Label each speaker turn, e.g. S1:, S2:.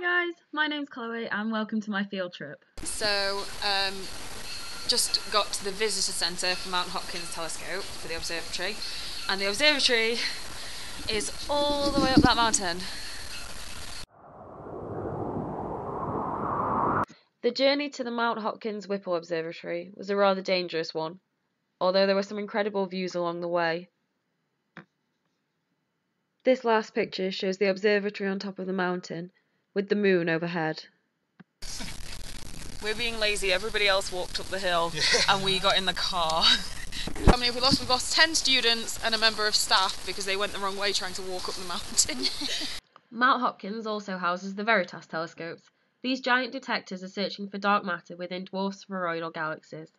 S1: Hi guys, my name's Chloe and welcome to my field trip.
S2: So, um, just got to the visitor centre for Mount Hopkins telescope for the observatory, and the observatory is all the way up that mountain.
S1: The journey to the Mount Hopkins Whipple Observatory was a rather dangerous one, although there were some incredible views along the way. This last picture shows the observatory on top of the mountain, with the moon overhead.
S2: We're being lazy, everybody else walked up the hill, and we got in the car. How many have we lost? We've lost 10 students and a member of staff because they went the wrong way trying to walk up the mountain.
S1: Mount Hopkins also houses the Veritas telescopes. These giant detectors are searching for dark matter within dwarf spheroidal galaxies.